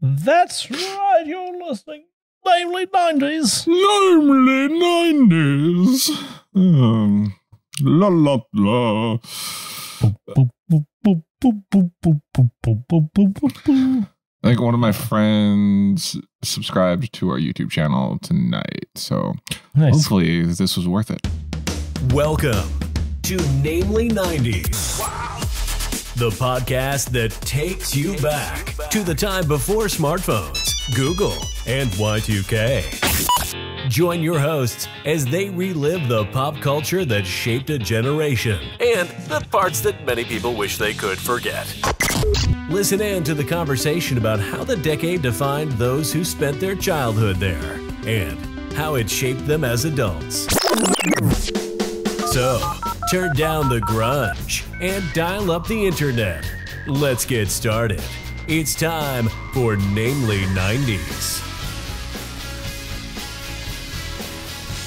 That's right, you're listening. Namely 90s. Namely 90s. Um, la la la. I think one of my friends subscribed to our YouTube channel tonight. So nice. hopefully this was worth it. Welcome to Namely 90s. Wow. The podcast that takes you back to the time before smartphones, Google, and Y2K. Join your hosts as they relive the pop culture that shaped a generation and the parts that many people wish they could forget. Listen in to the conversation about how the decade defined those who spent their childhood there and how it shaped them as adults. So, turn down the grunge and dial up the internet. Let's get started. It's time for Namely 90s.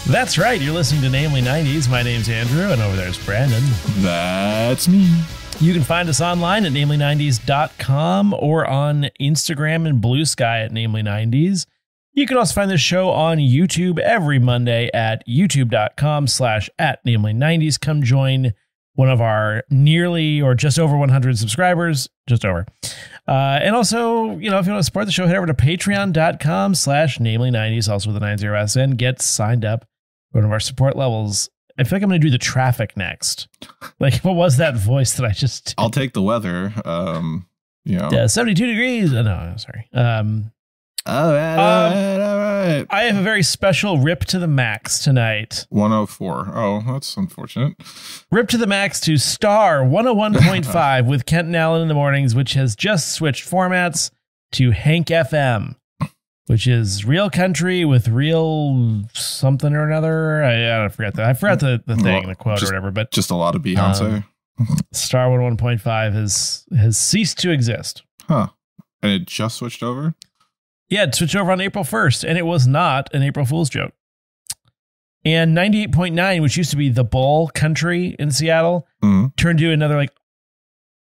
That's right, you're listening to Namely 90s. My name's Andrew, and over there's Brandon. That's me. You can find us online at namely90s.com or on Instagram and Bluesky at namely90s. You can also find the show on YouTube every Monday at youtube.com slash at namely90s. Come join one of our nearly or just over 100 subscribers, just over. Uh, and also, you know, if you want to support the show, head over to patreon.com slash namely90s, also with a 90s, and get signed up for one of our support levels. I feel like I'm going to do the traffic next. Like, what was that voice that I just did? I'll take the weather. Um, you know. Uh, 72 degrees. Oh, no, sorry. Um, All right, Um, all right, all right. I have a very special rip to the max tonight. 104. Oh, that's unfortunate. Rip to the max to star 101.5 with Kent and Alan in the mornings, which has just switched formats to Hank FM, which is real country with real something or another. I, I forget that. I forgot the, the thing, Well, the quote just- or whatever, but Just a lot of Beyonce. star 101.5 has, has ceased to exist. huh. And it just switched over? Yeah, it switched over on April 1st, and it was not an April Fool's joke. And 98.9, which used to be the Bull Country in Seattle, Mhm. turned to another like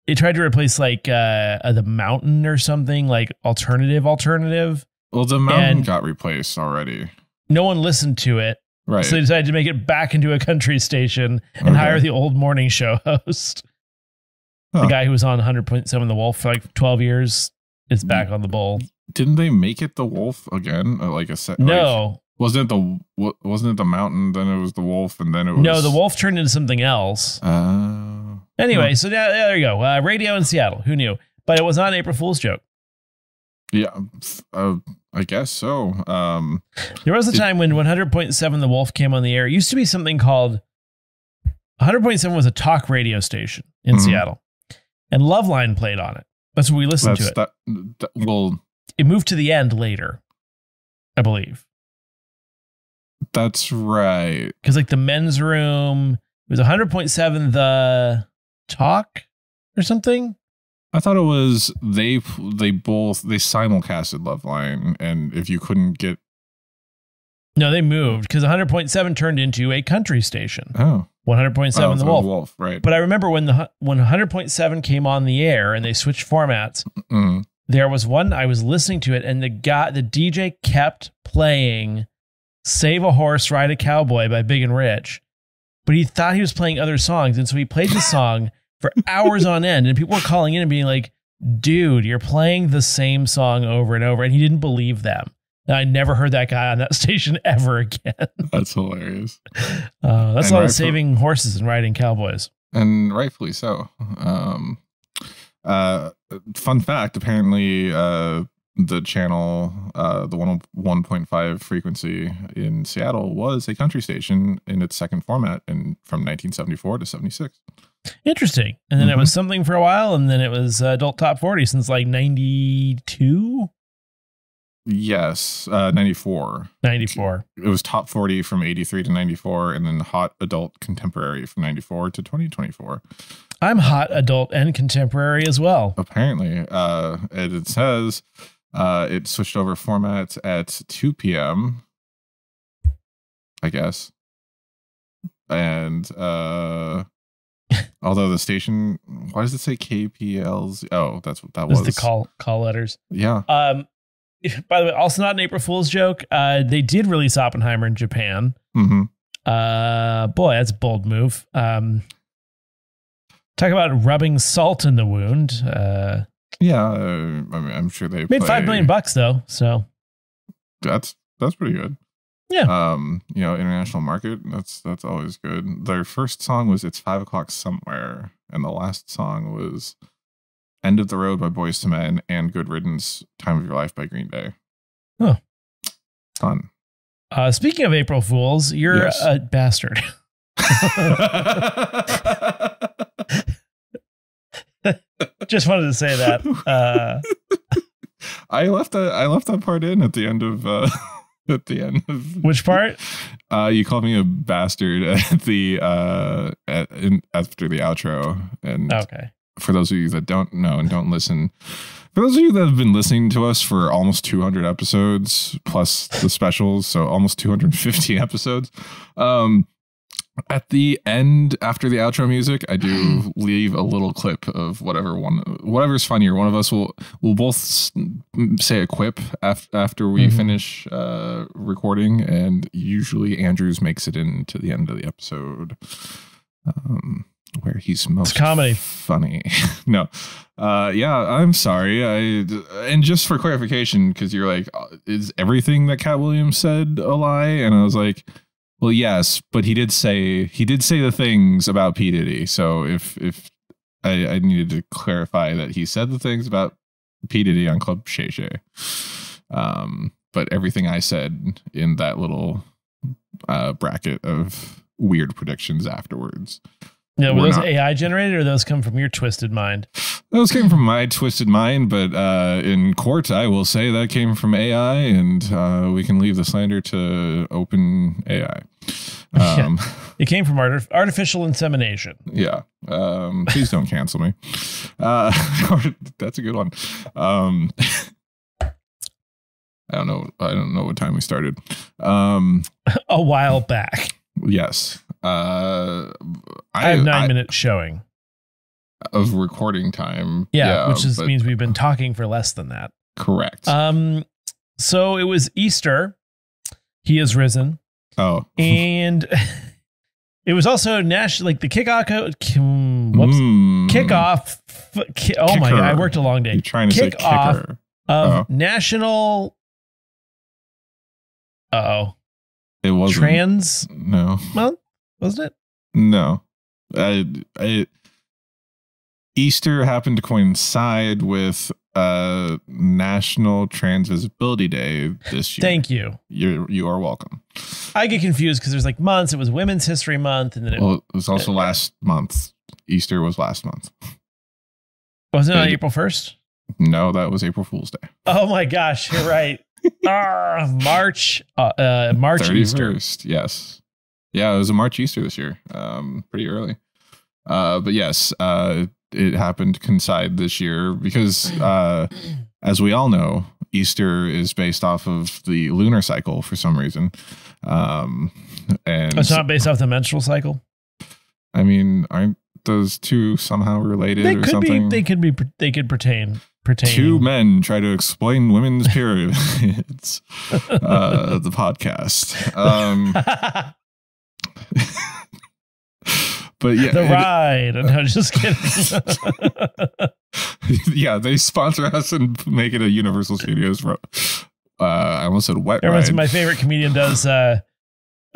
it tried to replace like uh, uh the mountain or something like alternative alternative. Well, the mountain got replaced already. No one listened to it, Right. so they decided to make it back into a country station and Okay. hire the old morning show host. The guy who was on 100.7 The Wolf for like 12 years is back on the Bull. Didn't they make it the wolf again? Uh, Like a set? like- No, wasn't it the wa- wasn't it the mountain? Then it was the wolf, and then it was no, the Wolf turned into something else. Uh, Anyway, so yeah, there you go. Uh, radio in Seattle. Who knew? But it was not an April Fool's joke. yeah, uh, I guess so. Um, There was a Did- time when 100.7 The Wolf came on the air. It used to be something called 100.7 was a talk radio station in Mhm. Seattle, and Loveline played on it. That's what we listened to that's it. that, that. Well, It moved to the end later, I believe, that's right. because like the men's room was 100.7 The Talk or something. I thought it was they. They both they simulcasted Loveline, and if you couldn't get No, they moved because 100.7 turned into a country station. oh, 100.7 oh, The so Wolf. right? But I remember when the when 100.7 came on the air and they switched formats, Mm. There was one I was listening to it and the guy the DJ kept playing Save a Horse Ride a Cowboy by Big and Rich. But he thought he was playing other songs and so he played the song for hours on end and people were calling in and being like, "Dude, you're playing the same song over and over." And he didn't believe them. And I never heard that guy on that station ever again. That's hilarious, Uh, that's And all right the for- saving horses and riding cowboys. and rightfully so. Um, uh, fun fact: apparently, uh, the channel, uh, the one one point five frequency in Seattle was a country station in its second format, in from 1974 to 76. Interesting. And then it was something for a while, and then it was uh, adult top forty since like 92, Yes, uh, 94. 94. It was top 40 from 83 to 94, and then hot adult contemporary from 94 to 2024. I'm hot adult and contemporary as well. Apparently, uh, and it says uh, it switched over formats at 2 p.m. I guess, and uh, although the station, why does it say KPLZ? Oh, that's what that Was was. the call call letters. Yeah. Um, by the way, also not an April Fool's joke. Uh, they did release Oppenheimer in Japan. hmm Uh, boy, that's a bold move. Um, talk about rubbing salt in the wound. Uh, Yeah, uh, I mean, I'm sure they made play- five million bucks though, so That's that's pretty good. Yeah. Um, you know, international market. That's that's always good. Their first song was "It's Five O'clock Somewhere," and the last song was "End of the Road" by Boyz II Men and "Good Riddance: Time of Your Life" by Green Day. Huh. Fun. uh, speaking of April Fools, you're Yes. a bastard. Just wanted to say that. Uh, I left that I left that part in at the end of uh at the end of which part? Uh, you called me a bastard at the uh at, in, after the outro, and Okay. For those of you that don't know and don't listen, for those of you that have been listening to us for almost 200 episodes plus the specials, so almost 250 episodes, um, at the end after the outro music, I do leave a little clip of whatever one, whatever's funnier. One of us will will both say a quip af- after we Mhm. finish uh, recording, and usually Andrews makes it into the end of the episode. Um, where he's most it's comedy. funny. no, uh, yeah, I'm sorry. I and just for clarification, because you're like, uh, is everything that Katt Williams said a lie? And I was like, well, yes, but he did say he did say the things about P Diddy. So if if I, I needed to clarify that he said the things about P Diddy on Club Shay Shay, um, but everything I said in that little uh, bracket of weird predictions afterwards. Yeah, were We're those not- AI generated or those come from your twisted mind? Those came from my twisted mind, but uh, in court, I will say that came from AI, and uh, we can leave the slander to OpenAI. Um, It came from artif- artificial insemination. yeah. Um, please don't cancel me. Uh, that's a good one. Um, I don't know. I don't know what time we started. Um, A while back. Yes. Uh, I, have nine minutes showing. of recording time. Yeah, which is, but- means we've been talking for less than that. correct. Um, so it was Easter. He is risen, oh, and it was also national, like the kickoff. Whoops, Mm. kickoff. oh my god, I worked a long day. You're trying to say kicker. Of Oh. national. Oh, It wasn't. trans no, month wasn't it? no. I, I, Easter happened to coincide with uh National Trans Visibility Day this year. Thank you. You're You are welcome. I get confused because there's like months. It was Women's History Month, and then it Well, it was also last month. Easter was last month. wasn't it on April first. No, that was April Fool's Day. Oh my gosh, you're right. Ah, March, uh, uh, March Easter. 31st, Yes. Yeah, it was a March Easter this year. Um, pretty early. Uh, but yes, uh, it happened to coincide this year because, uh, as we all know, Easter is based off of the lunar cycle for some reason. Um, and It's not based off the menstrual cycle. I mean, aren't those two somehow related They or could something? be. They could be. They could pertain. Pertain. Two men try to explain women's periods. uh, the podcast. Um, but yeah, the ride. No, just kidding. yeah, they sponsor us and make it a Universal Studios. Uh, I almost said wet Everyone's ride. my favorite comedian does. Uh,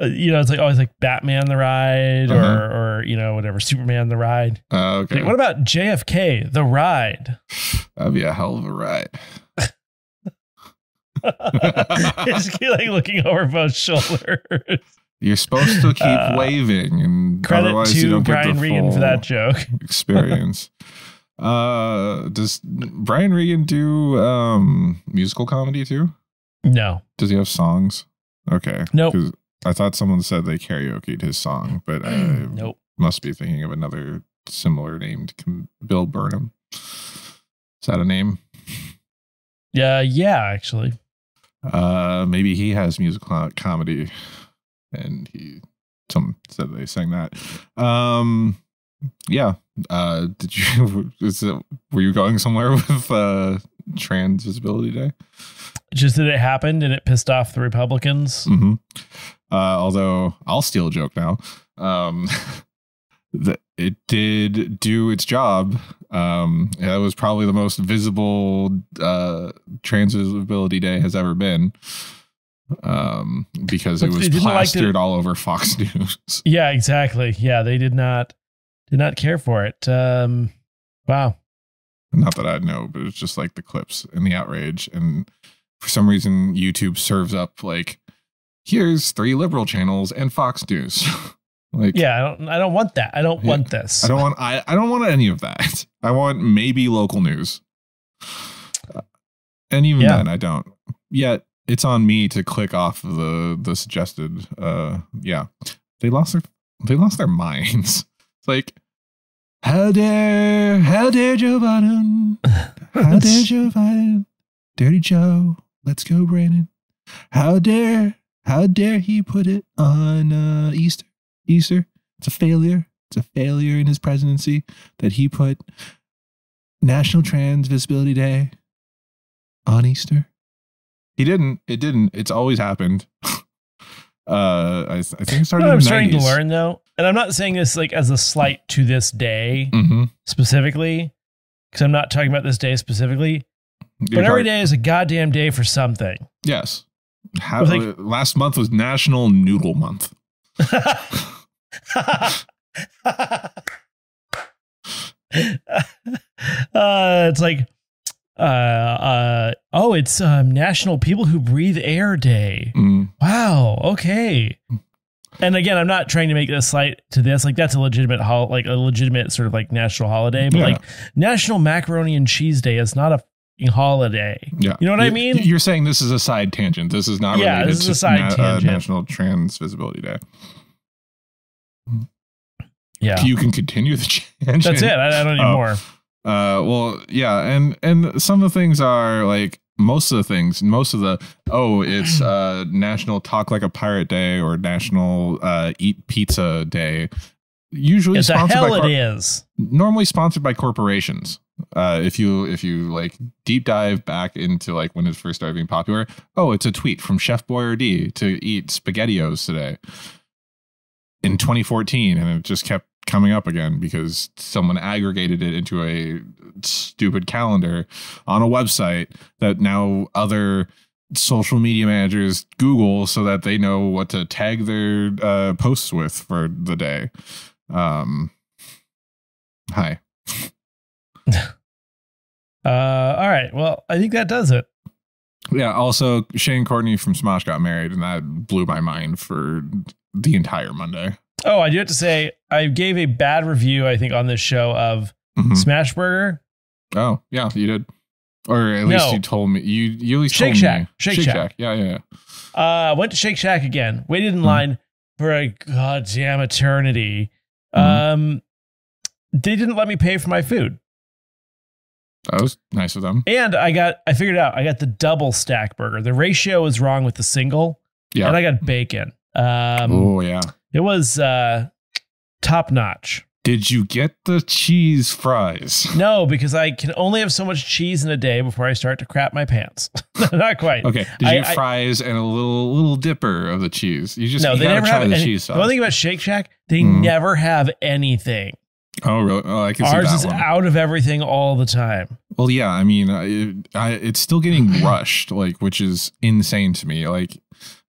uh, you know, it's like always like Batman the ride, Uh-huh. or or you know whatever Superman the ride. Uh, okay, Like, what about JFK the ride? that'd be a hell of a ride. just keep like looking over both shoulders. You're supposed to keep Uh, waving, and Credit otherwise you to Brian Regan for that joke. experience. uh, does Brian Regan do um musical comedy too? No, Does he have songs? Okay, Nope. I thought someone said they karaokeed his song, but I nope. must be thinking of another similar named Bill Burnham. Is that a name? Yeah, yeah, actually. Uh, maybe he has musical comedy, and he some said they sang that. Um, yeah. Uh, did you? Is it, were you going somewhere with uh Trans Visibility Day? Just that it happened and it pissed off the Republicans. hmm Uh, although I'll steal a joke now. Um, that it did do its job. Um, that was probably the most visible uh, trans visibility day has ever been. Um, because it was didn't like plastered all over Fox News. Yeah, exactly. Yeah, they did not did not care for it. Um, wow. Not that I know, but it's just like the clips and the outrage. And for some reason, YouTube serves up like, here's three liberal channels and Fox News. like, Yeah, I don't I don't want that. I don't Yeah. want this. I don't want I, I don't want any of that. I want maybe local news. Uh, And even Yeah. then I don't. Yet it's on me to click off the the suggested uh yeah. They lost their they lost their minds. It's like how dare how dare Joe Biden? How dare Joe Biden? Dirty Joe. Let's go, Brandon. How dare how dare he put it on uh Easter? Easter? It's a failure. It's a failure in his presidency that he put National Trans Visibility Day on Easter. He didn't. It didn't. It's always happened. uh, I, I think it started. You know what in I'm the starting 90s. to learn though, and I'm not saying this like as a slight to this day Mhm. specifically, because I'm not talking about this day specifically. You're But every talking- day is a goddamn day for something. Yes. How, like- last month was National Noodle Month. uh, it's like, uh, uh, oh, it's um, National People Who Breathe Air Day. Mm. Wow. Okay. And again, I'm not trying to make a slight to this. Like that's a legitimate hol- like a legitimate sort of like national holiday. But Yeah. like National Macaroni and Cheese Day is not a holiday. Yeah. You know what I mean? You're saying this is a side tangent. This is not Yeah, related this is a side na- uh. National Trans Visibility Day. Yeah. You can continue the tangent. That's it. I, I don't need Oh. more. Uh, well, yeah, and and some of the things are like most of the things, most of the oh, it's uh National Talk Like a Pirate Day or National uh Eat Pizza Day. Usually It's the sponsored by hell it is. normally sponsored by corporations. Uh, if you if you like deep dive back into like when it first started being popular, oh, it's a tweet from Chef Boyardee to eat SpaghettiOs today in 2014, and it just kept coming up again because someone aggregated it into a stupid calendar on a website that now other social media managers Google so that they know what to tag their uh, posts with for the day. Um, hi. Uh, all right. Well, I think that does it. Yeah. Also, Shane Courtney from Smosh got married, and that blew my mind for the entire Monday. Oh, I do have to say, I gave a bad review, I think, on this show of Mhm. Smashburger. Oh, yeah, you did, or at least No. you told me. You you at least Shake told Shack. me. Shake Shack. Yeah, yeah, yeah. Uh, went to Shake Shack again. Waited in Mhm. line for a goddamn eternity. Mhm. Um, they didn't let me pay for my food, That was nice of them. and I got I figured out I got the double stack burger. The ratio was wrong with the single, Yeah. and I got bacon. Um, oh yeah. it was uh top notch. Did you get the cheese fries? No, because I can only have so much cheese in a day before I start to crap my pants. Not quite. Okay. Did I- you I- fries and a little little dipper of the cheese? You just no, you they never try have the any. cheese The sauce. one thing about Shake Shack, they Mhm. never have anything. Oh, really? Oh, I can see Ours that is one. out of everything all the time. Well, yeah, I mean, it, I, it's still getting rushed, like, which is insane to me. Like,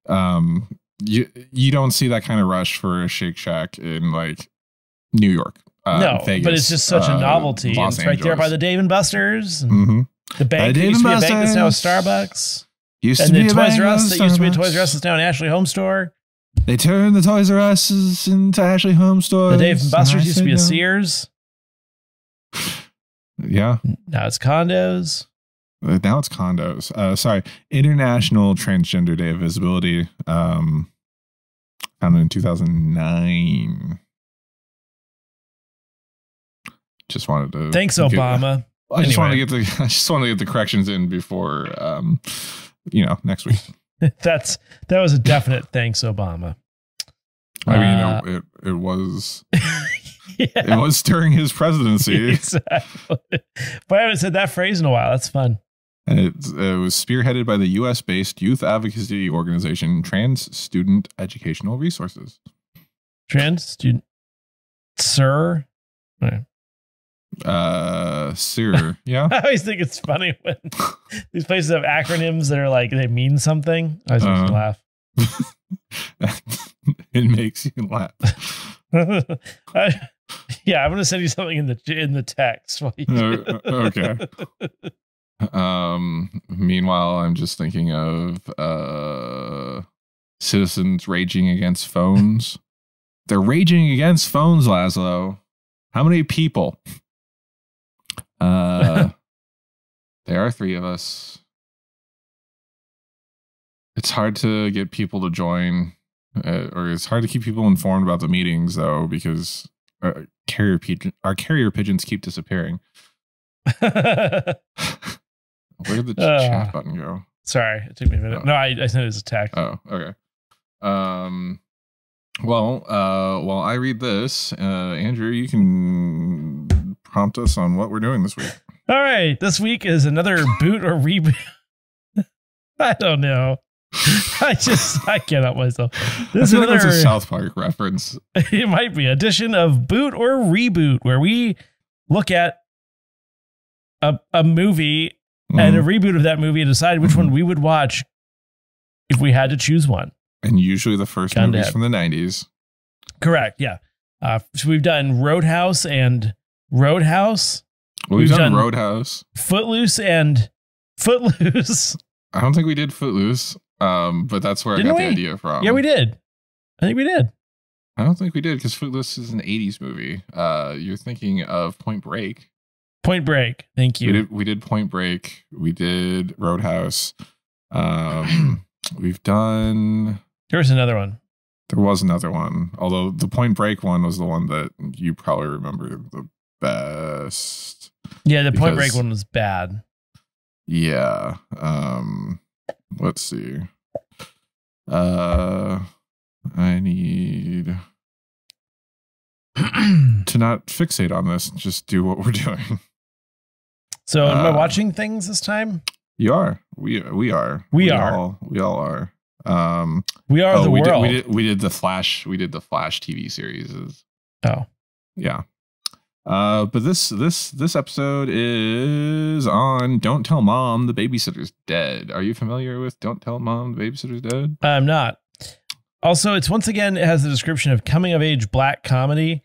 um, you you don't see that kind of rush for a Shake Shack in like New York. Uh, no, Vegas, but it's just such a uh, novelty. Los it's right there by the Dave and Buster's. and hmm The bank that Dave used to be a bank that's now a Starbucks. Used And to the be a Toys R Us that used to be a Toys R Us that's now an Ashley Home Store. They turned the Toys R Us into Ashley Home Stores. The Dave and Buster's used to be a no. Sears. Yeah, Now it's condos. Uh, now it's condos. Uh, sorry, International Transgender Day of Visibility. Um, founded in 2009. Just wanted to Thanks, Obama. I just wanted to get the I just wanted to get the corrections in before um, you know, next week. That's that was a definite thanks, Obama. I mean, Uh, it, it it was yeah, it was during his presidency. exactly. But I haven't said that phrase in a while. That's fun. And it, it was spearheaded by the US based youth advocacy organization Trans Student Educational Resources. Trans student, sir. Right. Uh, SIR. Yeah. I always think it's funny when these places have acronyms that are like they mean something. I always makes me Uh-huh. laugh. it makes you laugh. I- yeah, I'm gonna send you something in the in the text. while you Uh, okay. Um, meanwhile, I'm just thinking of uh, citizens raging against phones. They're raging against phones, Laszlo. How many people? Uh, there are three of us. It's hard to get people to join, uh, or it's hard to keep people informed about the meetings, though, because uh, carrier pigeon, our carrier pigeons keep disappearing. Where did the Uh. chat button go? Sorry, it took me a minute. Oh. No, I, I sent it as a text. Oh, okay. Um, well, uh, while I read this, uh, Andrew, you can prompt us on what we're doing this week. All right, this week is another boot or reboot. I don't know. I just I can't help myself. This is feel like that's a another- South Park reference. it might be edition of boot or reboot where we look at a a movie and a Mhm. reboot of that movie and decide which one we would watch if we had to choose one. and usually the first Kinda movies from the '90s. Correct. Yeah. Uh, so we've done Roadhouse and Roadhouse, Well, we've, We've done, done- Roadhouse. Footloose and Footloose. I don't think we did Footloose, um, but that's where Didn't I got we? the idea from. yeah, we did. I think we did. I don't think we did because Footloose is an '80s movie. Uh, you're thinking of Point Break. Point Break. Thank We you. did we did Point Break. We did Roadhouse. Um, we've done. There was another one. There was another one, although the Point Break one was the one that you probably remember the best. Yeah, the Point Break one was bad. Yeah. Um, let's see. Uh, I need to not fixate on this. Just do what we're doing. so am I Uh, watching things this time? You are. We we are. We are. All, we all are. Um. We are oh, the we world. did. We did. We did the Flash. We did the Flash TV series. Oh. Yeah. Uh, but this this this episode is on Don't Tell Mom the Babysitter's Dead. Are you familiar with Don't Tell Mom the Babysitter's Dead? I'm not. Also, it's once again it has the description of coming of age black comedy.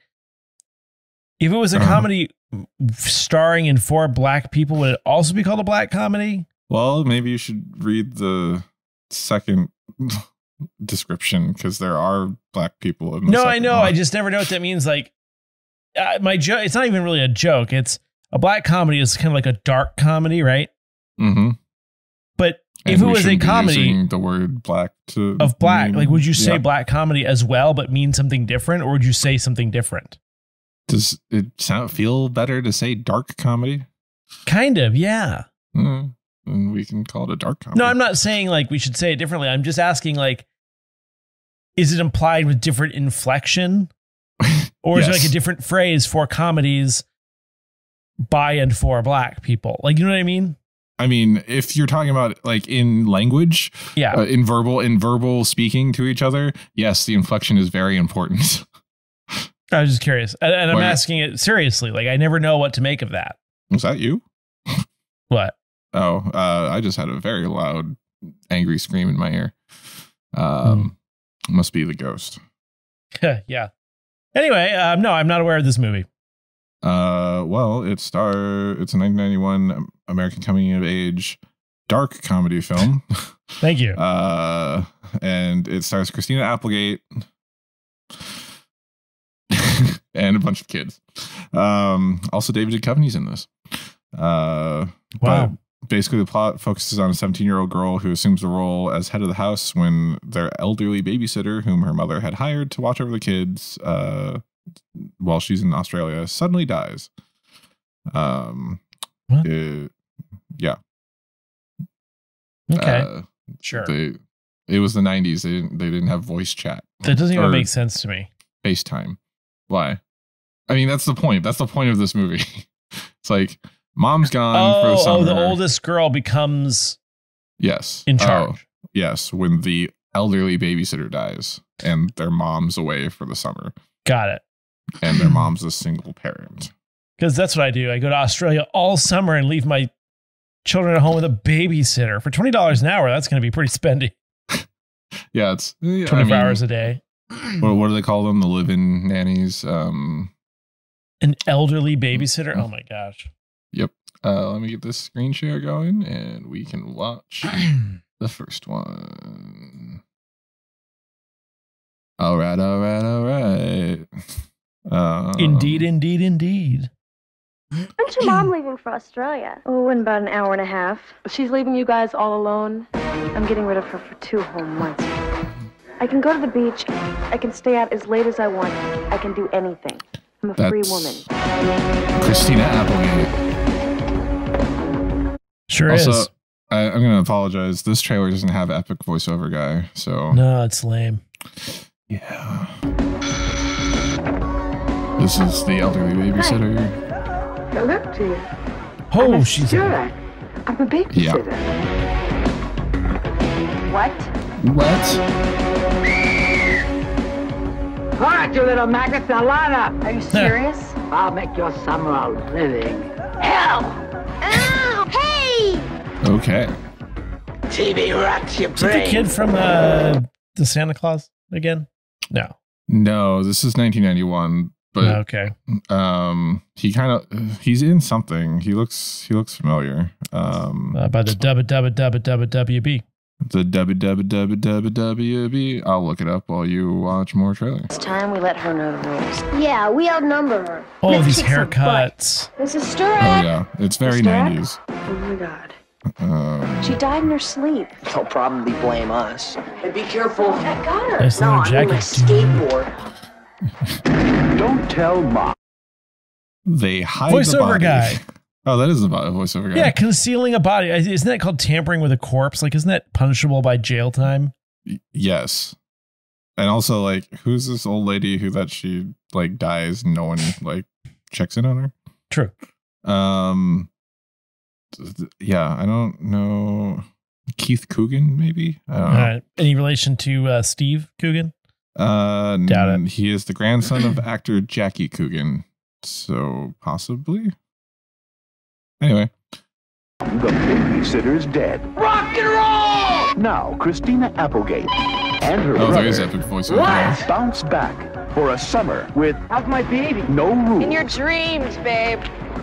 If it was a Uh-huh. comedy starring in four black people, would it also be called a black comedy? Well, maybe you should read the second description because there are black people in the No, I know. one. I just never know what that means. Like uh, my joke. It's not even really a joke. It's a black comedy is kind of like a dark comedy, right? Mhm. But And if it was a comedy the word black to of black, mean- like would you say yeah. black comedy as well, but mean something different, or would you say something different? Does it sound feel better to say dark comedy? Kind of, yeah. Mm, then we can call it a dark comedy. No, I'm not saying like we should say it differently. I'm just asking like, is it implied with different inflection, or is it like a different phrase for comedies by and for black people? Like, you know what I mean? I mean, if you're talking about like in language, Yeah. uh, in verbal, in verbal speaking to each other, yes, the inflection is very important. I was just curious, and, and I'm Where- asking it seriously. Like, I never know what to make of that. Was that you? What? Oh, uh, I just had a very loud, angry scream in my ear. Um, Hmm. must be the ghost. yeah. Anyway, um, no, I'm not aware of this movie. Uh, well, it star. It's a 1991 American coming of age dark comedy film. Thank you. uh, and it stars Christina Applegate and a bunch of kids. Um, also David Duchovny's in this. Uh, wow. Basically, the plot focuses on a 17 year old girl who assumes the role as head of the house when their elderly babysitter, whom her mother had hired to watch over the kids uh, while she's in Australia, suddenly dies. Um, What? it- yeah. okay. uh, sure. They, it was the 90s. They didn't, they didn't have voice chat, that doesn't even make sense to me. FaceTime. Why? I mean, that's the point. That's the point of this movie. it's like Mom's gone for the Oh, summer. oh, the oldest girl becomes Yes. in Oh, charge. yes, when the elderly babysitter dies and their mom's away for the summer Got it. and their mom's a single parent. Because that's what I do. I go to Australia all summer and leave my children at home with a babysitter for twenty dollars an hour. That's going to be pretty spendy. Yeah, it's yeah, I Twenty four mean, hours a day. What, what do they call them? The live-in nannies. Um, An elderly babysitter. Oh my gosh. Uh, let me get this screen share going, and we can watch the first one. All right, all right, all right. Um, indeed, indeed, indeed. When's your mom leaving for Australia? Oh, in about an hour and a half. She's leaving you guys all alone. I'm getting rid of her for two whole months. I can go to the beach. I can stay out as late as I want. I can do anything. I'm a free woman. Christina Applegate. Sure Also, is. I, I'm going to apologize. This trailer doesn't have epic voiceover guy, so No, it's lame. yeah. This is the elderly babysitter. Hello to you. Oh, I'm she's Sturak. I'm a babysitter. What? What? All right, you little maggots, now line up. Are you serious? I'll make your summer a living. Ow! Hey! Okay. TV rats your brain. is it the kid from uh, the Santa Claus again? No. No, this is 1991, but okay. um, he kind of he's in something. He looks he looks familiar. Um, Uh, by the dubba the www. I'll look it up while you watch more trailers. It's time we let her know the rules. Yeah, we outnumber her. All Let's these haircuts. some butt. haircuts. Mrs. Sturak! Oh yeah, it's very Mr. 90s. Oh my god. Um, She died in her sleep. They'll probably blame us. Hey, be careful. I got her. Nice No, little I mean jacket. my skateboard. Don't tell mom. they hide the Voiceover body. guy. Oh, that is vo- voiceover guy. Yeah, concealing a body. Isn't that called tampering with a corpse? Like, isn't that punishable by jail time? Yes. And also, like, who's this old lady who that she like dies? and No one like checks in on her. True. Um. Yeah, I don't know. Keith Coogan, maybe. I don't. Uh, any relation to uh, Steve Coogan? Uh, Doubt n- He is the grandson of actor Jackie Coogan, so possibly. Anyway, The babysitter's dead. Rock and roll! Now, Christina Applegate and her oh, there is brother epic voiceover. guy. bounce back for a summer with How's my baby? no rules, In your dreams, babe.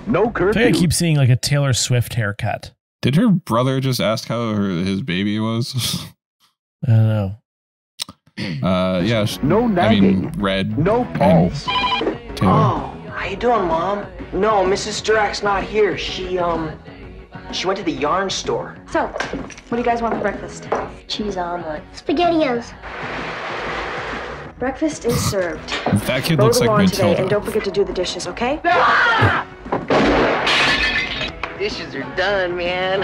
no I think I keep seeing like a Taylor Swift haircut. Did her brother just ask how her, his baby was? I don't know. uh, yeah. sh- no I mean, red. no pulse. Oh, how you doing, Mom? No, Mrs. Durack's not here. She, um, she went to the yarn store. So, what do you guys want for breakfast? Cheese omelet. SpaghettiOs. Breakfast is served. That kid Mow looks the like lawn today, and don't forget to do the dishes, okay? Dishes are done, man.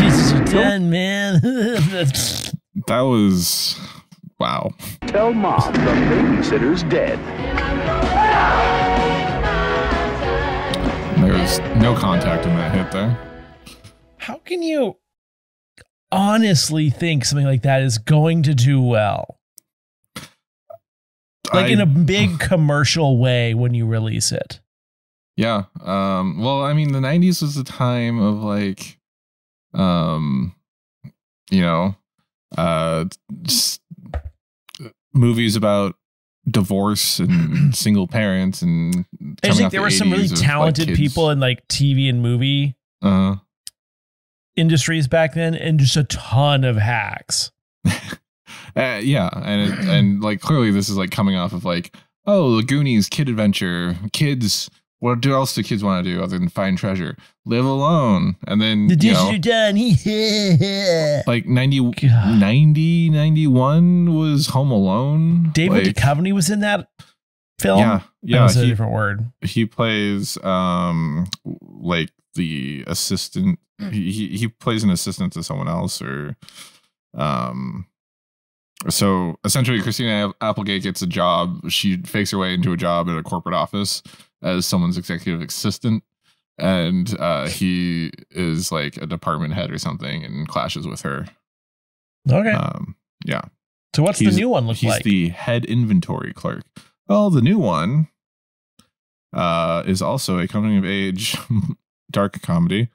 Jesus, you're done, man. That was wow. Tell mom the babysitter's dead. There no contact in that hit there. How can you honestly think something like that is going to do well? Like I- in a big commercial way when you release it. Yeah. Um, well, I mean, the '90s was a time of like, um, you know, uh, s- movies about divorce and single parents and. I think there were some really talented people in like TV and movie Uh, industries back then and just a ton of hacks. uh, yeah, and it, and like clearly this is like coming off of like oh the Goonies kid adventure kids. What do- else do kids want to do other than find treasure? Live alone, and then The you dishes know, are done. like 90, God. 90 91 was home alone David like, Duchovny was in that film. yeah That yeah was a different word. he plays um like the assistant he, he he plays an assistant to someone else or um so essentially christina applegate gets a job she fakes her way into a job at a corporate office as someone's executive assistant and uh, he is like a department head or something, and clashes with her. Okay. Um, yeah, so what's the new one look he's like? the head inventory clerk. Well, the new one uh, is also a coming of age dark comedy,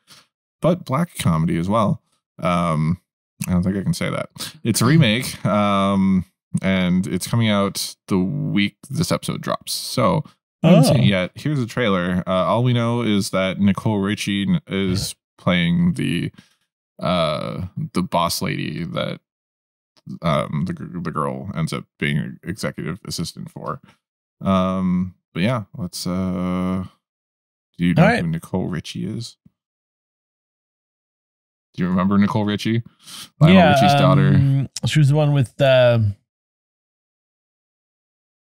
but black comedy as well. Um, I don't think I can say that. It's a remake, um, and it's coming out the week this episode drops. So I haven't seen it Oh. yet. Here's a trailer. Uh, all we know is that Nicole Richie is playing the uh the boss lady that um the the girl ends up being executive assistant for. Um, but yeah, let's uh. Do you know right. who Nicole Richie is? Do you remember Nicole Richie? Lionel Richie's daughter um, She was the one with uh,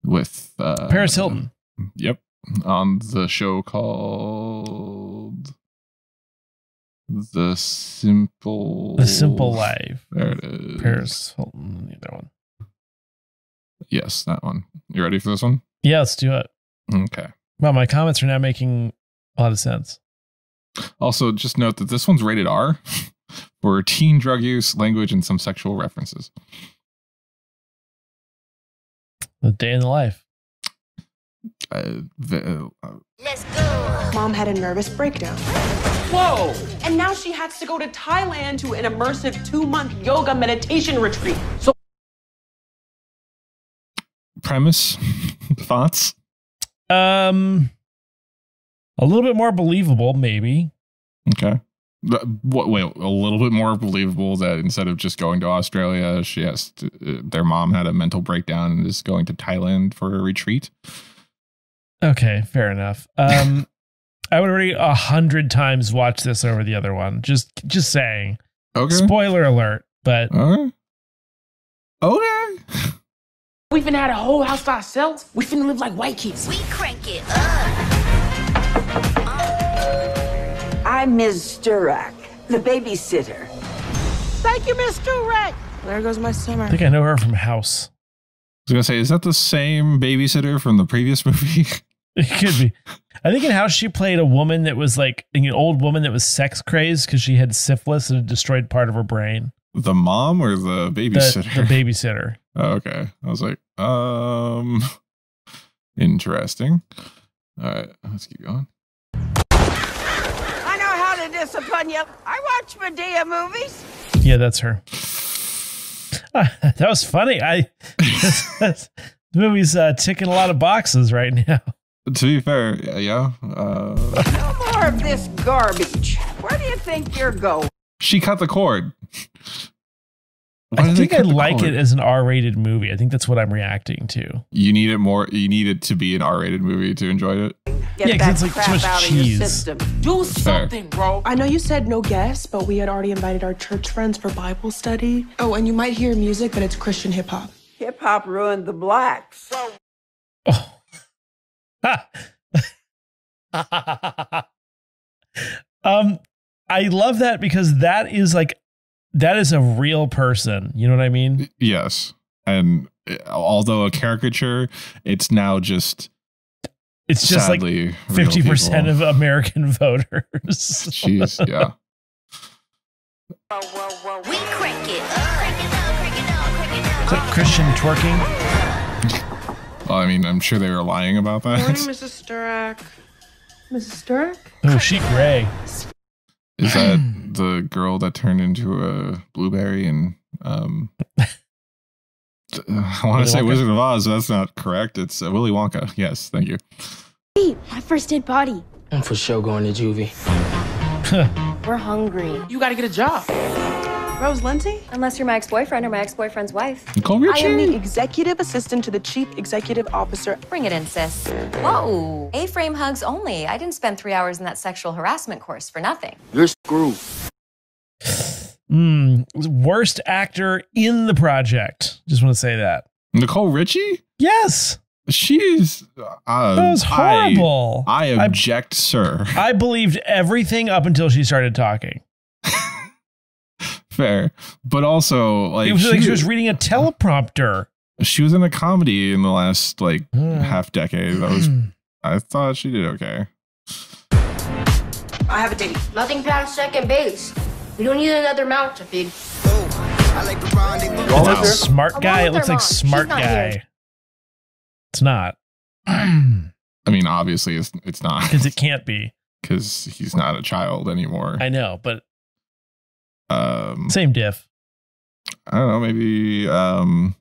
with uh, Paris Hilton. Yep. On the show called The Simple The Simple Life. There it is. Paris Hilton, the other one. Yes, that one. You ready for this one? Yeah, let's do it. Okay. Wow, my comments are now making a lot of sense. Also, just note that this one's rated R for teen drug use, language, and some sexual references. The day in the life. Uh, the, uh, Mom had a nervous breakdown. Whoa! And now she has to go to Thailand to an immersive two-month yoga meditation retreat. So premise, thoughts? Um, a little bit more believable, maybe. Okay. But What, wait, a little bit more believable that instead of just going to Australia, she has to, uh, their mom had a mental breakdown and is going to Thailand for a retreat. Okay, fair enough. Um, I would already a hundred times watch this over the other one. Just, just saying. Okay. Spoiler alert. But Okay. Okay. we finna have a whole house to ourselves. We finna live like white kids. We crank it up. I'm Ms. Durak, the babysitter. Thank you, Ms. Durak. There goes my summer. I think I know her from House. I was gonna say, is that the same babysitter from the previous movie? It could be. I think in House she played a woman that was like an old woman that was sex crazed because she had syphilis and it destroyed part of her brain. the mom or the The, babysitter? the babysitter. Oh, okay. I was like, um, interesting. All right, let's keep going. I know how to discipline you. I watch Madea movies. Yeah, that's her. that was funny. I the movie's uh, ticking a lot of boxes right now. To be fair, yeah, yeah, uh, No more of this garbage. Where do you think you're going? she cut the cord. Why I think I cut like cord? it as an R-rated movie. I think that's what I'm reacting to. You need it more. You need it to be an R-rated movie to enjoy it. Get Yeah, 'cause that it's like too crap much out of cheese. your system. Do Fair. something, bro. I know you said no guests, but we had already invited our church friends for Bible study. Oh, and you might hear music, but it's Christian hip hop. Hip hop ruined the blacks. Oh. um, I love that because that is like that is a real person. You know what I mean? Yes, and uh, although a caricature, it's now just It's just like sadly real fifty percent of American voters. Jeez, yeah. Is that Christian twerking? Well, I mean, I'm sure they were lying about that. Morning, Mrs. Durak. Mrs. Durak? Oh, she gray. Is that the girl that turned into a blueberry and um I want to say Wonka? Wizard of Oz, but that's not correct. It's uh, Willy Wonka. Yes, thank you. Hey, my first did body. I'm for sure going to juvie. We're hungry. You gotta get a job. Rose Lindsay? Unless you're my ex-boyfriend or my ex-boyfriend's wife. Nicole I am the executive assistant to the chief executive officer. Bring it in, sis. Whoa. A-frame hugs only. I didn't spend three hours in that sexual harassment course for nothing. You're screwed. Mm, worst actor in the project. Just want to say that. Nicole Richie. Yes, She's uh, that was horrible. I, object, sir. I believed everything up until she started talking. Fair, but also like it was like she, she was reading a teleprompter. she was in a comedy in the last like Hmm. half decade. That was I thought she did okay. I have a date. Nothing past second base. We don't need another mount to feed. It's a smart guy. It looks like smart guy. here. It's not I mean, obviously, it's it's not because it can't be. because he's not a child anymore. I know, but Um, same diff. I don't know. Maybe um,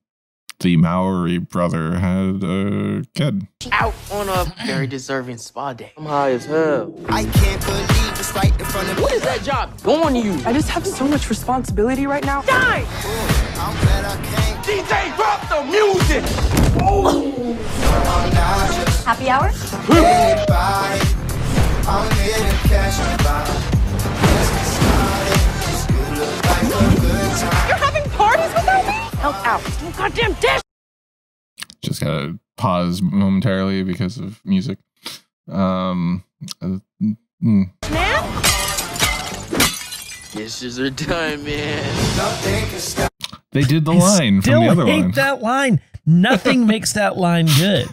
the Maori brother had a kid. Out on a very deserving spa day. I'm high as hell. I can't believe it's right in front of me. What is that job going to you? I just have so much responsibility right now. Die! DJ, drop the music! Happy hour? You're having parties without me? Help out. Oh, goddamn dish! Just gotta pause momentarily because of music. Um, uh, mm. Man? Dishes are done, man. they did the I line still from the other hate one. that line. Nothing makes that line good.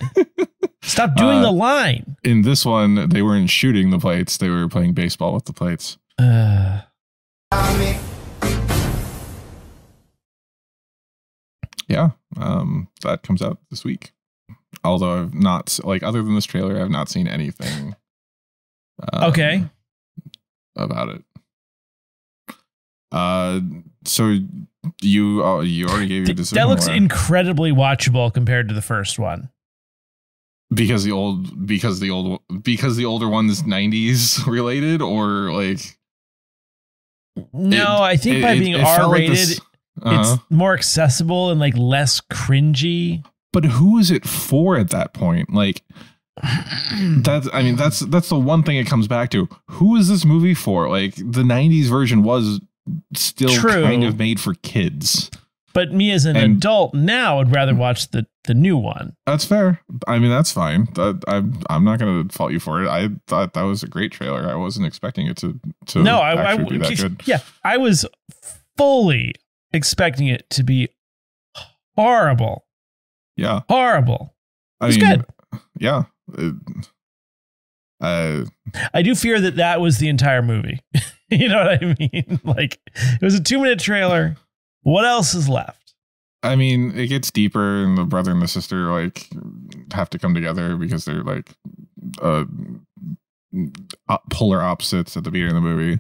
Stop doing Uh, the line. In this one, they weren't shooting the plates; they were playing baseball with the plates. Uh, Yeah, um, that comes out this week. Although I've not like other than this trailer, I've not seen anything. um, okay. about it. Uh, so you uh, you already gave your decision. That looks incredibly watchable compared to the first one. because the old because the old because the older one's 90s related or like No, It- I think it- by it- being R like rated, this- uh-huh. it's more accessible and like less cringy. but who is it for at that point? Like that's i mean that's that's the one thing it comes back to. Who is this movie for? Like the 90s version was still True. kind of made for kids. But me as an And- adult now would rather watch the the new one. that's fair. I mean that's fine. That, i'm i'm not gonna fault you for it. I thought that was a great trailer. I wasn't expecting it to to no, I, I be that good. yeah, I was fully expecting it to be horrible, yeah horrible. i It's mean good. yeah it, uh I do fear that that was the entire movie. you know what I mean? Like it was a two minute trailer. What else is left? I mean, it gets deeper, and the brother and the sister like have to come together because they're like uh, polar opposites at the beginning of the movie.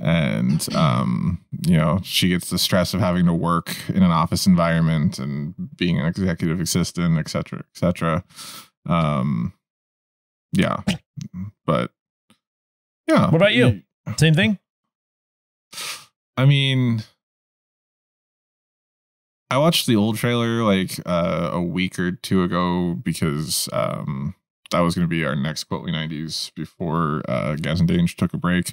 And um, you know, she gets the stress of having to work in an office environment and being an executive assistant, et cetera, et cetera. Um, yeah, but yeah. What about you? Same thing. I mean, I watched the old trailer like uh, a week or two ago because um, that was going to be our next Quotley 90s before uh, Gaz and Dange took a break.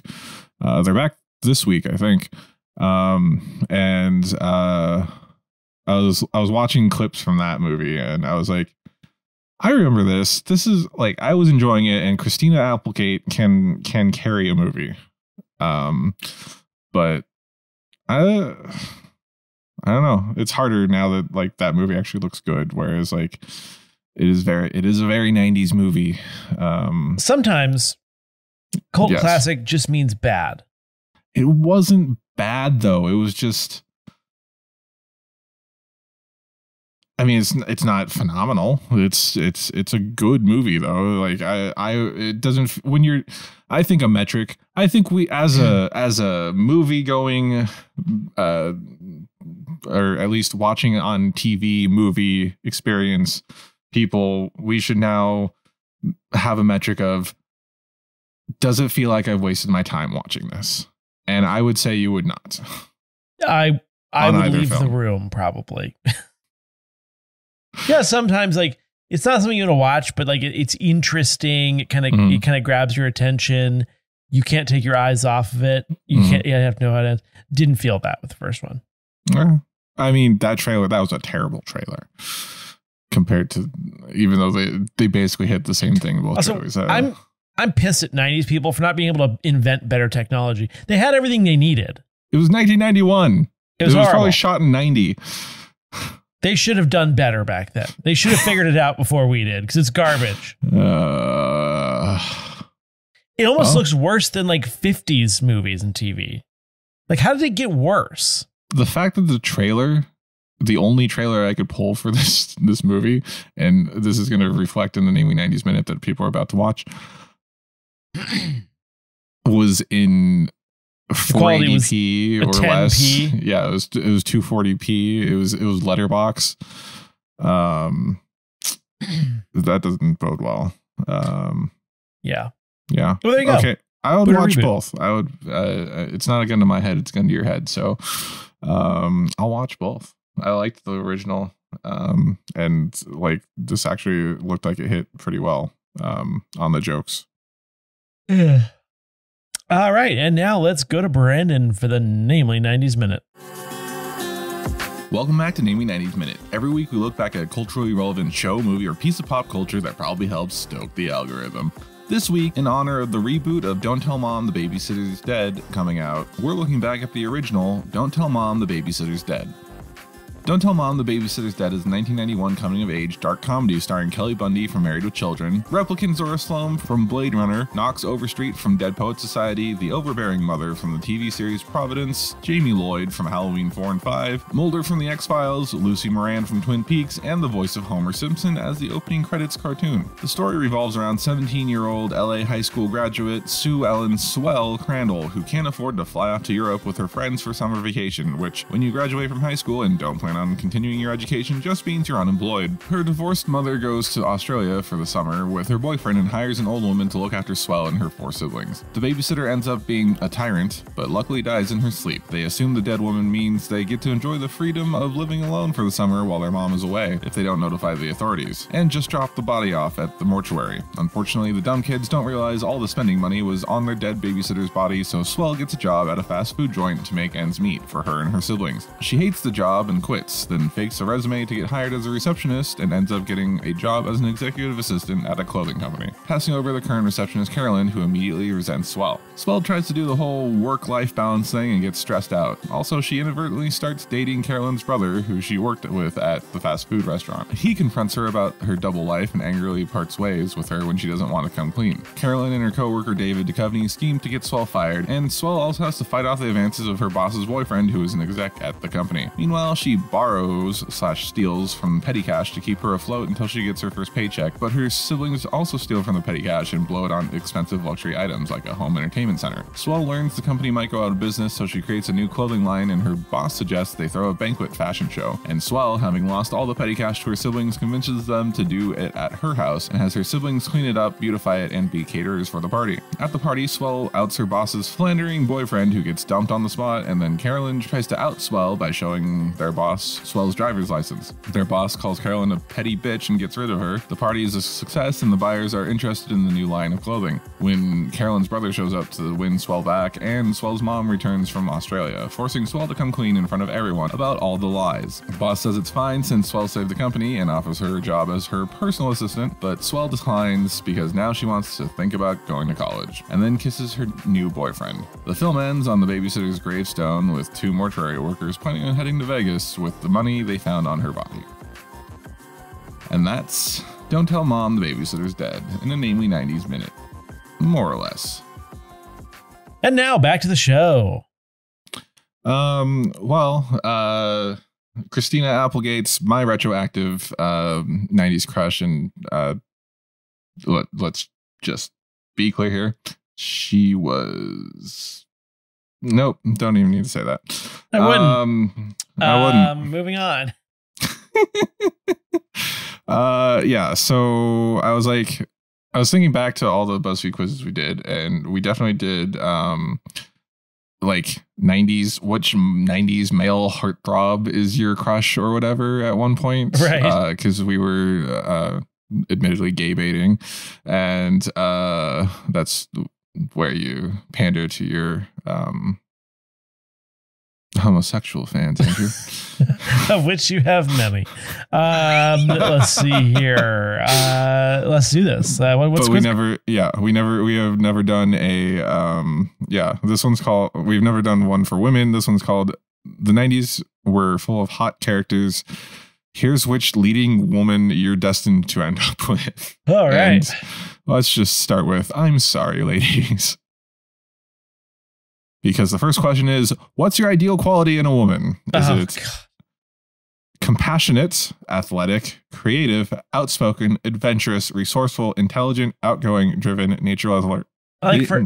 Uh, they're back this week, I think. Um, and uh, I was I was watching clips from that movie, and I was like, I remember this. This is like I was enjoying it, and Christina Applegate can can carry a movie. Um, but I I don't know. It's harder now that like that movie actually looks good. Whereas like it is very it is a very 90s movie. Um Sometimes cult Yes. classic just means bad. it wasn't bad though. It was just I mean it's it's not phenomenal. It's it's it's a good movie though. Like I I it doesn't when you're I think a metric. I think we as a as a movie going uh or at least watching on TV movie experience people we should now have a metric of does it feel like I've wasted my time watching this? And I would say you would not. I I would leave the room probably. yeah, sometimes like it's not something you want to watch, but like it, it's interesting. It kind of Mhm. it kind of grabs your attention. You can't take your eyes off of it. You Mhm. can't. You have to know how to. Didn't feel that with the first one. Yeah. I mean, that trailer, that was a terrible trailer compared to, even though they, they basically hit the same thing. Both Also. I'm I'm pissed at '90s people for not being able to invent better technology. They had everything they needed. it was 1991. It was, it was probably shot in 90. They should have done better back then. They should have figured it out before we did because it's garbage. Uh, It almost Well. looks worse than like 50s movies and TV. Like, how did it get worse? the fact that the trailer the only trailer I could pull for this this movie, and this is going to reflect in the namely '90s minute that people are about to watch, was in quality was 480p a or less. 10p. Yeah, it was it was 240p. It was it was letterbox. Um, that doesn't bode well. Um, Yeah. yeah. Well, there you go. Okay. I would Put watch both. I would. Uh, it's not a gun to my head. It's a gun to your head. So, um, I'll watch both. I liked the original, um, and like this actually looked like it hit pretty well, um, on the jokes. All right. And now let's go to Brandon for the Namely 90s Minute. Welcome back to Namely 90s Minute. Every week we look back at a culturally relevant show, movie, or piece of pop culture that probably helps stoke the algorithm. This week, in honor of the reboot of Don't Tell Mom the Babysitter's Dead coming out, we're looking back at the original Don't Tell Mom the Babysitter's Dead. Don't Tell Mom the Babysitter's Dead is a 1991 coming of age dark comedy starring Kelly Bundy from Married with Children, replicant Zora Sloan from Blade Runner, Knox Overstreet from Dead Poet Society, the overbearing mother from the TV series Providence, Jamie Lloyd from Halloween 4 and 5, Mulder from The X Files, Lucy Moran from Twin Peaks, and the voice of Homer Simpson as the opening credits cartoon. The story revolves around 17 year old LA high school graduate Sue Ellen Swell Crandall, who can't afford to fly off to Europe with her friends for summer vacation, which, when you graduate from high school and don't plan on continuing your education, just means you're unemployed. Her divorced mother goes to Australia for the summer with her boyfriend and hires an old woman to look after Swell and her four siblings. The babysitter ends up being a tyrant, but luckily dies in her sleep. They assume the dead woman means they get to enjoy the freedom of living alone for the summer while their mom is away, if they don't notify the authorities, and just drop the body off at the mortuary. Unfortunately, the dumb kids don't realize all the spending money was on their dead babysitter's body, so Swell gets a job at a fast food joint to make ends meet for her and her siblings. She hates the job and quits, then fakes a resume to get hired as a receptionist and ends up getting a job as an executive assistant at a clothing company, passing over the current receptionist Carolyn, who immediately resents Swell. Swell tries to do the whole work life balance thing and gets stressed out. Also, she inadvertently starts dating Carolyn's brother, who she worked with at the fast food restaurant. He confronts her about her double life and angrily parts ways with her when she doesn't want to come clean. Carolyn and her coworker David Duchovny scheme to get Swell fired, and Swell also has to fight off the advances of her boss's boyfriend, who is an exec at the company. Meanwhile, she borrows slash steals from petty cash to keep her afloat until she gets her first paycheck, but her siblings also steal from the petty cash and blow it on expensive luxury items like a home entertainment center. Swell learns the company might go out of business, so she creates a new clothing line, and her boss suggests they throw a banquet fashion show. And Swell, having lost all the petty cash to her siblings, convinces them to do it at her house and has her siblings clean it up, beautify it, and be caterers for the party. At the party, Swell outs her boss's philandering boyfriend who gets dumped on the spot, and then Carolyn tries to out Swell by showing their boss Swell's driver's license. Their boss calls Carolyn a petty bitch and gets rid of her. The party is a success, and the buyers are interested in the new line of clothing. When Carolyn's brother shows up to win Swell back, and Swell's mom returns from Australia, forcing Swell to come clean in front of everyone about all the lies. Boss says it's fine since Swell saved the company and offers her a job as her personal assistant, but Swell declines because now she wants to think about going to college, and then kisses her new boyfriend. The film ends on the babysitter's gravestone with two mortuary workers planning on heading to Vegas with the money they found on her body. And that's Don't Tell Mom the Babysitter's Dead in a namely 90s minute. More or less. And now back to the show. Um, well, uh, Christina Applegate's my retroactive um 90s crush, and uh, let, let's just be clear here. She was. Nope, don't even need to say that. I wouldn't. Um, I wouldn't. Um, moving on. uh yeah so i was like i was thinking back to all the buzzfeed quizzes we did and we definitely did um like 90s which 90s male heartthrob is your crush or whatever at one point Right. because we were uh admittedly gay baiting and uh that's where you pander to your um homosexual fans andrew of which you have many. Um, let's see here. Uh, let's do this. Uh, what, what's but we quiz- never yeah we never we have never done a um yeah this one's called we've never done one for women this one's called the 90s were full of hot characters here's which leading woman you're destined to end up with. All right. And let's just start with I'm sorry, ladies. Because the first question is what's your ideal quality in a woman? Is Oh, it compassionate, athletic, creative, outspoken, adventurous, resourceful, intelligent, outgoing, driven, nature alert? I like for,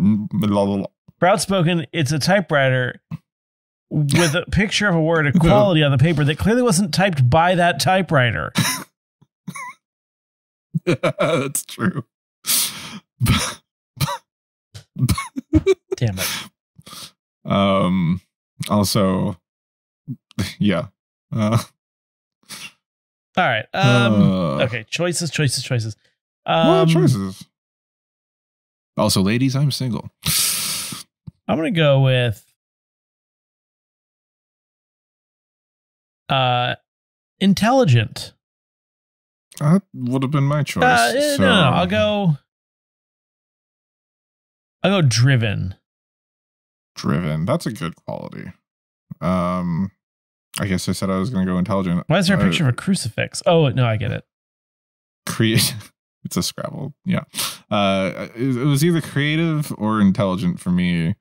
for outspoken, it's a typewriter with a picture of a word equality on the paper that clearly wasn't typed by that typewriter. That's true. Damn it. Um. Also, yeah. Uh, All right. Um. Uh. okay. Choices. Choices. Choices. Um, choices. Also, ladies, I'm single. I'm gonna go with uh intelligent. That would have been my choice. Uh, eh, so- no, no, no, I'll go. I'll go driven. driven. That's a good quality. Um, I guess I said I was going to go intelligent. Why is there a Uh, picture of a crucifix? Oh no, I get it. create? it's a Scrabble. Yeah. Uh, it, it was either creative or intelligent for me.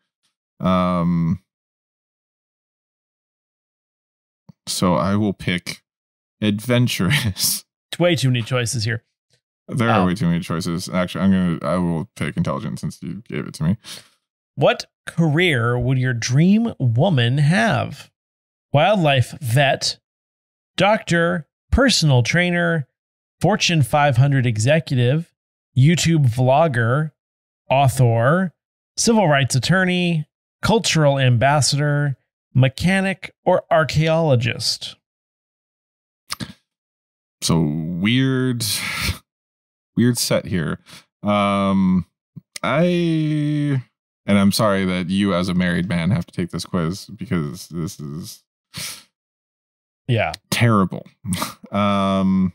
Um, so I will pick adventurous. It's way too many choices here. There are Oh. way too many choices. Actually, I'm gonna. I will pick intelligent since you gave it to me. What career would your dream woman have? Wildlife vet, doctor, personal trainer, Fortune 500 executive, YouTube vlogger, author, civil rights attorney, cultural ambassador, mechanic, or archaeologist? so weird weird set here. Um i and i'm sorry that you as a married man have to take this quiz because this is Yeah. terrible. Um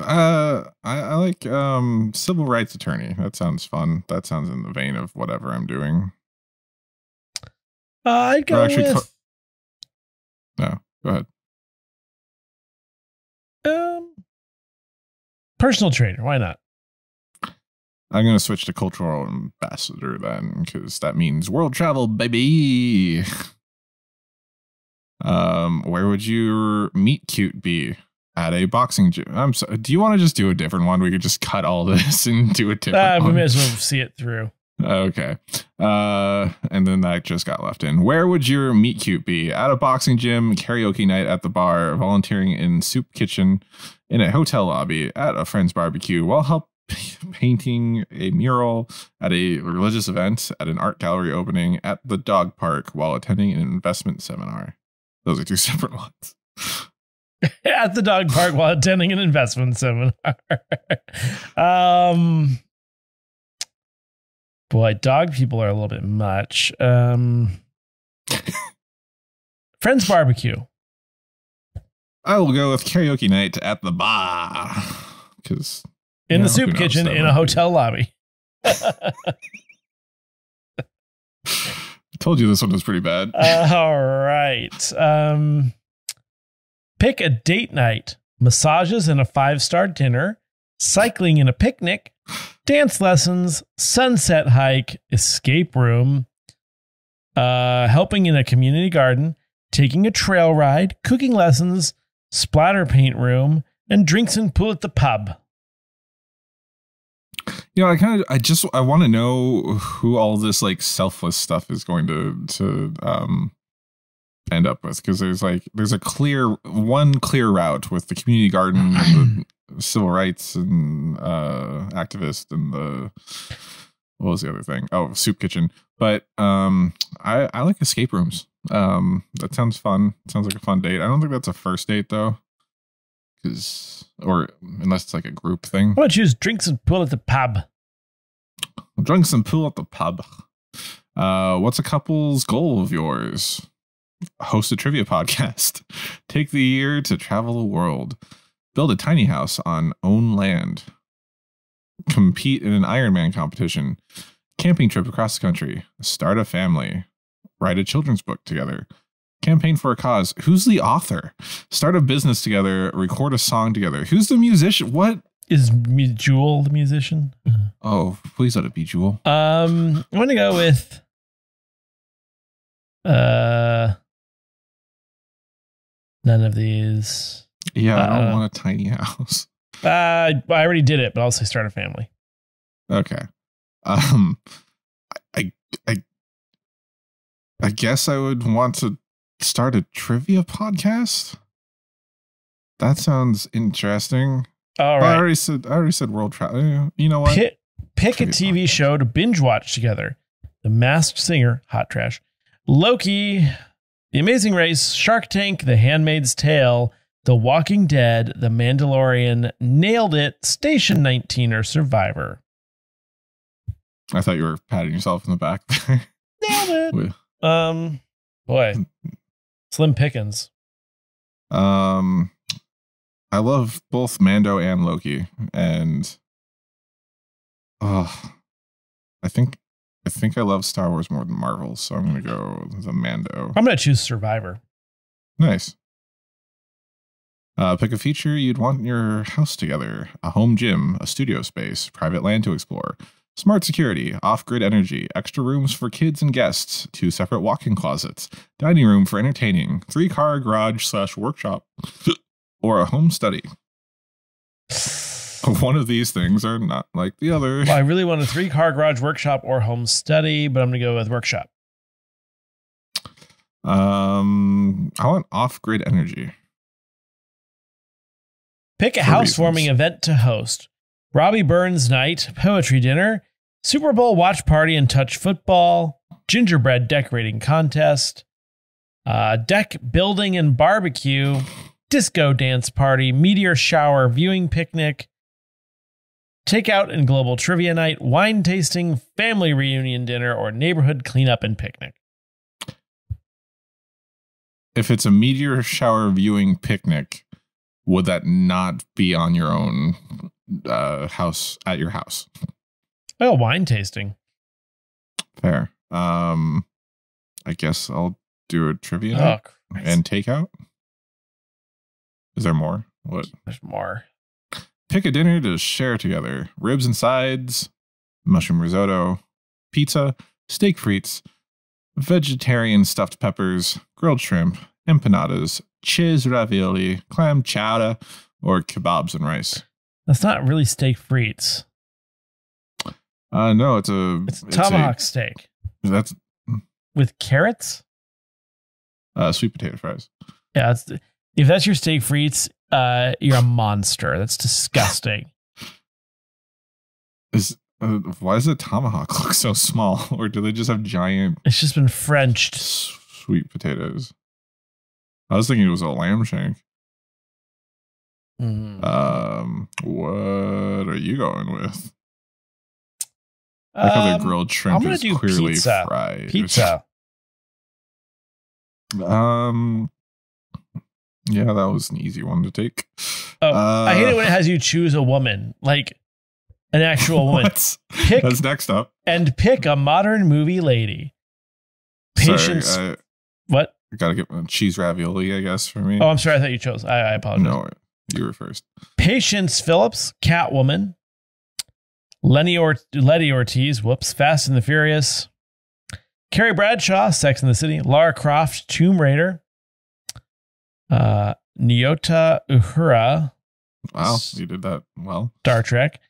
uh I, I like um civil rights attorney. That sounds fun. That sounds in the vein of whatever i'm doing Uh, I'd go with co- no go ahead um, personal trainer. Why not? I'm gonna switch to cultural ambassador then, because that means world travel, baby. Um, where would your meet cute be? At a boxing gym. I'm sorry. Do you want to just do a different one? We could just cut all this and do a different Uh, we may as well see it through. Okay. Uh, and then that just got left in. Where would your meet cute be? At a boxing gym, karaoke night at the bar, volunteering in soup kitchen, in a hotel lobby, at a friend's barbecue, while help painting a mural at a religious event, at an art gallery opening, at the dog park, while attending an investment seminar. Those are two separate ones. at the dog park while attending an investment seminar. um, boy, dog people are a little bit much. Um, friends barbecue. I will go with karaoke night at the bar. Because in Yeah, the soup kitchen in might a be- hotel lobby. I told you this one was pretty bad. All right. Um, pick a date night: massages and a five-star dinner, cycling and a picnic, dance lessons, sunset hike, escape room, uh, helping in a community garden, taking a trail ride, cooking lessons, splatter paint room, and drinks and pool at the pub. you know i kind of i just i want to know who all this like selfless stuff is going to to um end up with because there's like there's a clear one clear route with the community garden and the civil rights and uh activist and the what was the other thing oh soup kitchen but um i i like escape rooms um that sounds fun sounds like a fun date i don't think that's a first date though because or unless it's like a group thing I'm gonna choose drinks and pool at the pub. drunk some pool at the pub. Uh, what's a couple's goal of yours? Host a trivia podcast. Take the year to travel the world. Build a tiny house on own land. Compete in an Ironman competition. Camping trip across the country. Start a family. Write a children's book together. campaign for a cause. Who's the author? Start a business together, record a song together. Who's the musician? What? Is Jewel the musician? Oh, please let it be Jewel. Um, I'm gonna go with uh none of these. Yeah, I don't Uh, want a tiny house. Uh, I already did it, but I'll say start a family. Okay. Um I I I guess I would want to start a trivia podcast. That sounds interesting. All I already said I already said world travel. You know what? Pick, pick a TV show to binge watch together. The Masked Singer, hot trash. Loki, The Amazing Race, Shark Tank, The Handmaid's Tale, The Walking Dead, The Mandalorian, Nailed It, Station 19, or Survivor. I thought you were patting yourself in the back. Nailed it. With- Um, boy, Slim Pickens. Um, I love both Mando and Loki, and oh, I think I think I love Star Wars more than Marvel, so I'm gonna go the Mando. I'm gonna choose Survivor. Nice. Uh, pick a feature you'd want in your house together: a home gym, a studio space, private land to explore, smart security, off-grid energy, extra rooms for kids and guests, two separate walk-in closets, dining room for entertaining, three-car garage slash workshop, or a home study. One of these things are not like the other. Well, I really want a three car garage workshop or home study, but I'm gonna go with workshop. Um, I want off-grid energy. Pick a housewarming event to host. Robbie Burns night, poetry dinner, Super Bowl watch party and touch football, gingerbread decorating contest, uh, deck building and barbecue, disco dance party, meteor shower, viewing picnic, takeout and global trivia night, wine tasting, family reunion dinner, or neighborhood cleanup and picnic. if it's a meteor shower viewing picnic, would that not be on your own uh, house at your house? Oh, wine tasting. Fair. Um, I guess I'll do a trivia Oh, and takeout. Is there more? What? There's more. Pick a dinner to share together: ribs and sides, mushroom risotto, pizza, steak frites, vegetarian stuffed peppers, grilled shrimp, empanadas, cheese ravioli, clam chowder, or kebabs and rice. That's not really steak frites. Uh, no, it's a It's a- tomahawk steak that's with carrots. uh, sweet potato fries. Yeah, it's, if that's your steak frites, uh, you're a monster. That's disgusting. Is uh, why does a tomahawk look so small, or do they just have giant it's just been Frenched. sweet potatoes? I was thinking it was a lamb shank. Mm. Um, what are you going with? I like how Um, the grilled I'm shrimp is do clearly pizza. fried. Pizza. Um, yeah, that was an easy one to take. Oh, I hate it when it Uh, has you choose a woman, like an actual woman, Pick- that's next up? and pick a modern movie lady. Patience. Sorry, what? I gotta get one cheese ravioli, I guess, for me. Oh, I'm sorry. I thought you chose. I, I apologize. no, you were first. Patience Phillips, Catwoman. Lenny or- Letty Ortiz, whoops, Fast and the Furious. Carrie Bradshaw, Sex and the City. Lara Croft, Tomb Raider. Uh, Nyota Uhura, Wow, you did that well. Star Trek.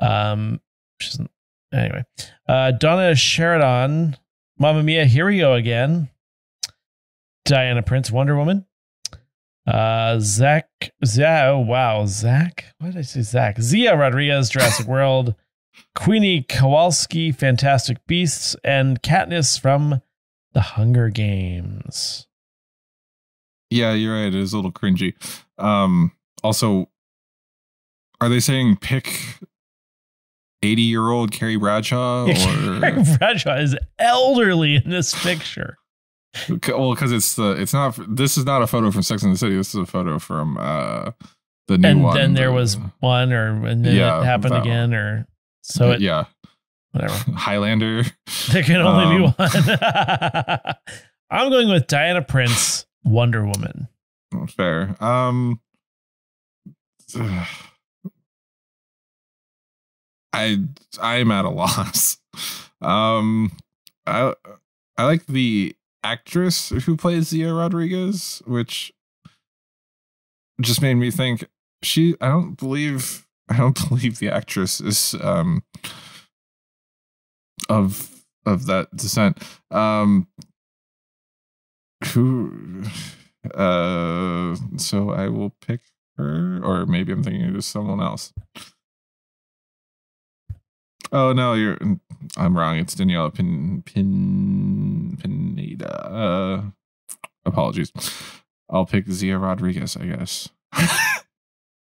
Um, anyway, uh, Donna Sheridan, Mamma Mia, Here We Go Again. Diana Prince, Wonder Woman. Uh, Zach, Zach, oh wow, Zach, what did I say? Zach, Zia Rodriguez, Jurassic World, Queenie Kowalski, Fantastic Beasts, and Katniss from The Hunger Games. Yeah, you're right. It is a little cringy. Um, also, are they saying pick 80 year old Carrie Bradshaw? Carrie Or, Bradshaw is elderly in this picture. Well, because it's the, it's not, this is not a photo from Sex and the City. This is a photo from uh, the new and one. then there the- was one, or and then Yeah, it happened again, or so it, yeah, whatever. Highlander. There can only Um, be one. I'm going with Diana Prince, Wonder Woman. Fair. Um, I I'm at a loss. Um, I I like the actress who plays Zia Rodriguez, which just made me think she. I don't believe. I don't believe the actress is um of of that descent. Um, who uh so i will pick her or maybe i'm thinking of someone else oh no you're i'm wrong it's daniela pin pin pineda uh apologies i'll pick zia rodriguez i guess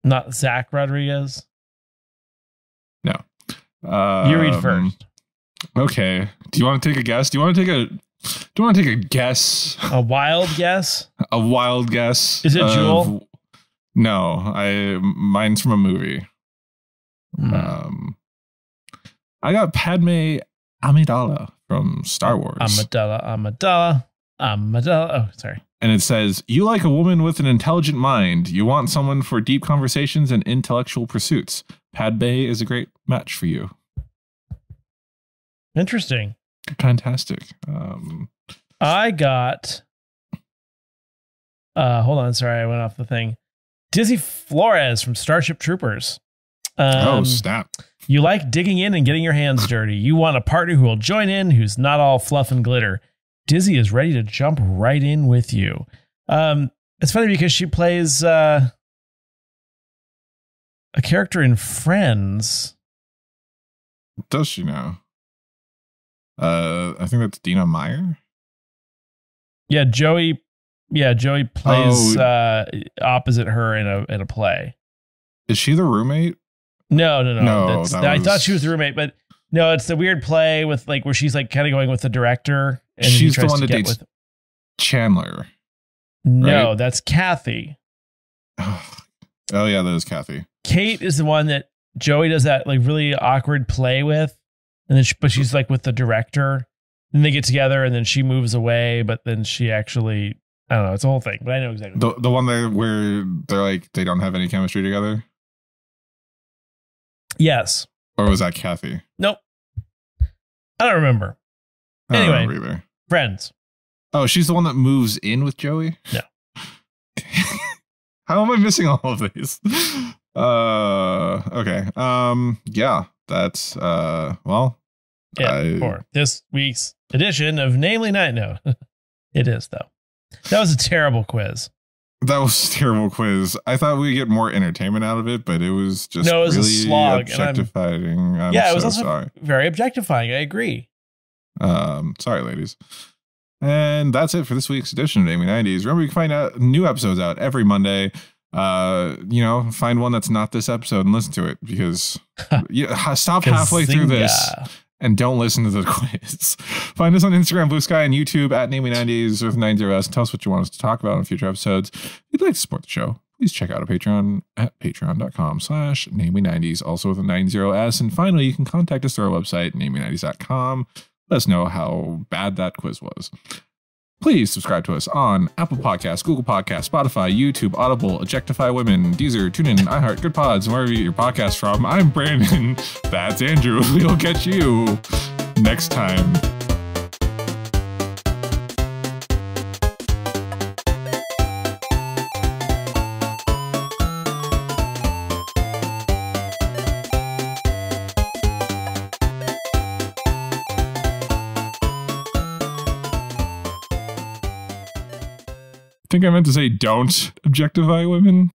Not Zach Rodriguez. no uh You read first. okay do you want to take a guess do you want to take a do you want to take a guess A wild guess. a wild guess. Is it of- Jewel? No, I mine's from a movie. Hmm. Um, I got Padme Amidala from Star Wars, Amidala, Amidala, Amidala. Oh, sorry. and it says, "You like a woman with an intelligent mind. You want someone for deep conversations and intellectual pursuits. Padme is a great match for you. Interesting. Fantastic. Um, I got. Uh, hold on. Sorry, I went off the thing. Dizzy Flores from Starship Troopers. Oh Um, snap! You like digging in and getting your hands dirty. You want a partner who will join in, who's not all fluff and glitter. Dizzy is ready to jump right in with you. Um, it's funny because she plays uh, a character in Friends. Does she now? Uh, I think that's Dina Meyer. Yeah, Joey. Yeah, Joey plays Oh. uh, opposite her in a in a play. Is she the roommate? No, no, no. No, That's- that I thought she was the roommate, but no, it's the weird play with like where she's like kind of going with the director. And She's the one to that dates with. Chandler. No, right? that's Kathy. Oh yeah, that is Kathy. Kate is the one that Joey does that like really awkward play with, and then she, but she's like with the director. Then they get together, and then she moves away, but then she actually I don't know. It's a whole thing, but I know exactly. The the one that where they're like they don't have any chemistry together, yes. or was that Kathy? Nope. I don't remember. I don't Anyway. remember. Friends. Oh, she's the one that moves in with Joey. No. How am I missing all of these? Uh, okay. Um, yeah, that's uh, well, Yeah, I- for this week's edition of Namely Night. No, it is though. That was a terrible quiz. That was a terrible quiz. I thought we'd get more entertainment out of it, but it was just No, it was a really slog, and I'm- objectifying. I'm yeah, it was also sorry. very objectifying. I agree. Um, sorry, ladies. And that's it for this week's edition of Namely 90s. Remember, you can find out new episodes out every Monday. Uh, you know, find one that's not this episode and listen to it because you stop halfway through this. And don't listen to the quiz. Find us on Instagram, Bluesky, and YouTube at Namely90s with 90s. And tell us what you want us to talk about in future episodes. If you'd like to support the show, please check out our Patreon at patreon.com slash Namely90s, also with a 90s. And finally, you can contact us through our website, namely90s.com. Let us know how bad that quiz was. Please subscribe to us on Apple Podcasts, Google Podcasts, Spotify, YouTube, Audible, Ejectify Women, Deezer, TuneIn, iHeart, Goodpods, and wherever you get your podcasts from. I'm Brandon. That's Andrew. We'll catch you next time. Think I meant to say don't objectify women.